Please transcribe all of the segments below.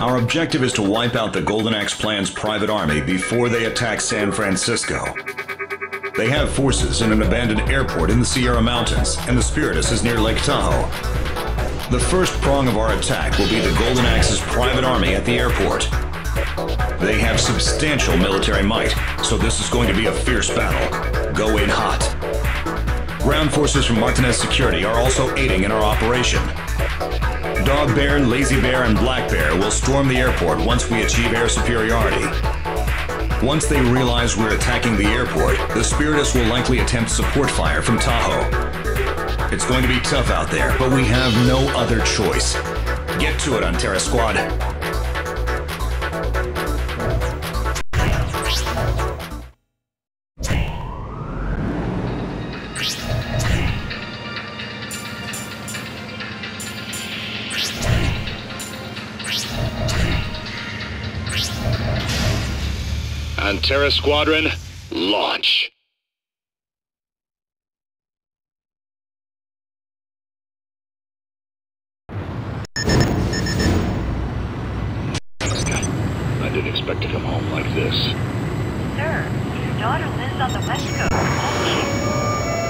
Our objective is to wipe out the Golden Axe Plan's private army before they attack San Francisco. They have forces in an abandoned airport in the Sierra Mountains, and the Spiritus is near Lake Tahoe. The first prong of our attack will be the Golden Axe's private army at the airport. They have substantial military might, so this is going to be a fierce battle. Go in hot. Ground forces from Martinez Security are also aiding in our operation. Dog Bear, Lazy Bear, and Black Bear will storm the airport once we achieve air superiority. Once they realize we're attacking the airport, the Spiritus will likely attempt support fire from Tahoe. It's going to be tough out there, but we have no other choice. Get to it, Antares Squad. Antares Squadron, launch. I didn't expect to come home like this. Sir, your daughter lives on the West Coast, doesn't she?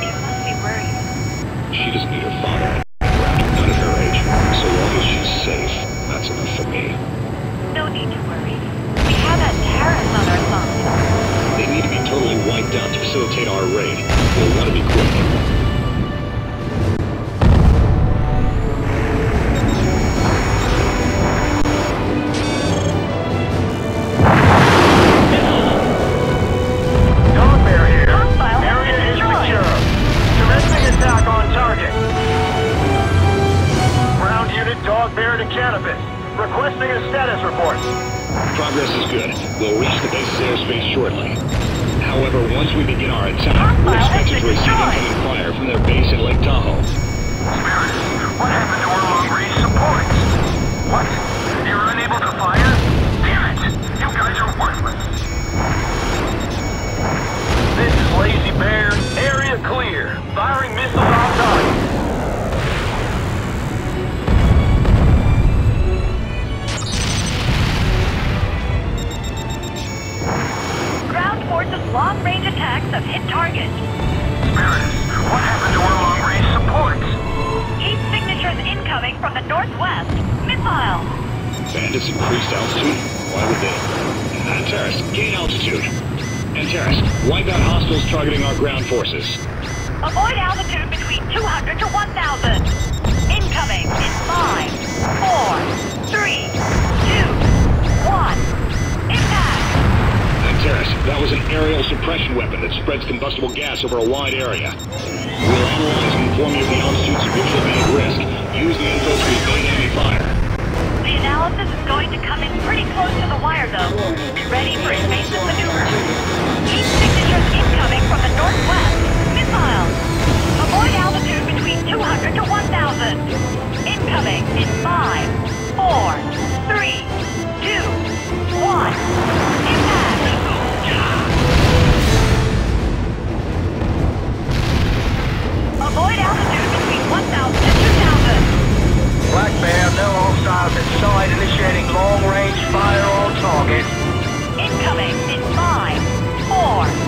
You must be worried. She doesn't need her father. Not at her age. So long as she's safe, that's enough for me. No need to worry. We have that terrorist on our side. They need to be totally wiped out to facilitate our raid. We'll want to be quick. Dog Bear here. Hostile Area is secure. Commencing attack on target. Ground unit Dog Bear to Cannabis. Requesting a status report. Progress is good. We'll reach the base's airspace shortly. However, once we begin our attack, we're expected to receive incoming fire from their base in Lake Tahoe. Spirit, what happened to our long-range supports? What? You were unable to fire? Attacks have hit targets. Spirit, what happened to our long-range supports? Heat signatures incoming from the northwest. Missile. Bandits increased altitude? Why would they? Antares, gain altitude. Antares, wipe out hostiles targeting our ground forces. Avoid altitude between 200 to 1,000. Incoming in 5, 4, 3, 2, 1. Impact! Antares, that was an aerial suppression weapon that spreads combustible gas over a wide area. We'll analyze and inform you of the altitudes which be at risk. Use the info to evade enemy fire. The analysis is going to come in pretty close to the wire, though. Be ready for invasive maneuvers. Heat signatures incoming from the northwest. Missiles. Avoid altitude between 200 to 1,000. Incoming in 5, 4, 3, 2, 1. Avoid altitude between 1,000 and 2,000. Black Bear, no hostiles inside. Initiating long-range fire on target. Incoming in 5, 4,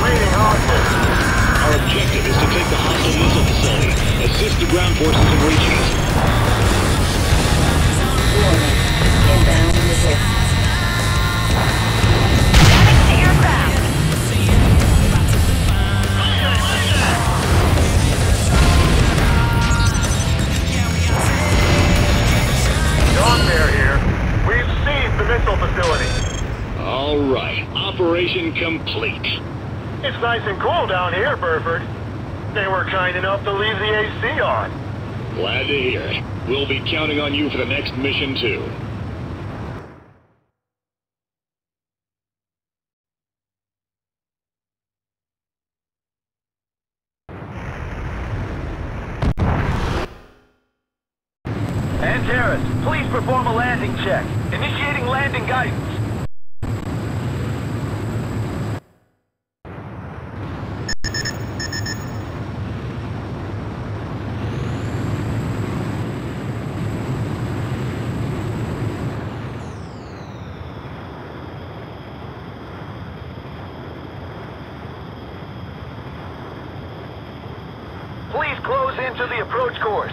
Ground forces in reaching it. Warning. Inbound missile. Damage to aircraft. Dog Bear here. We've seized the missile facility. All right. Operation complete. It's nice and cool down here, Burford. They were kind enough to leave the AC on. Glad to hear it. We'll be counting on you for the next mission, too. Antares, please perform a landing check. Initiating landing guidance. Into the approach course.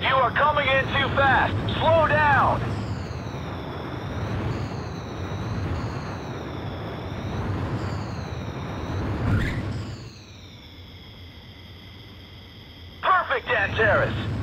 You are coming in too fast. Slow down. Perfect, Antares.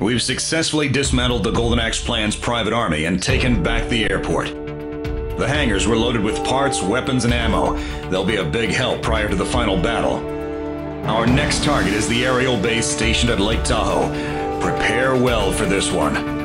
We've successfully dismantled the Golden Axe Plan's private army and taken back the airport. The hangars were loaded with parts, weapons, and ammo. They'll be a big help prior to the final battle. Our next target is the aerial base stationed at Lake Tahoe. Prepare well for this one.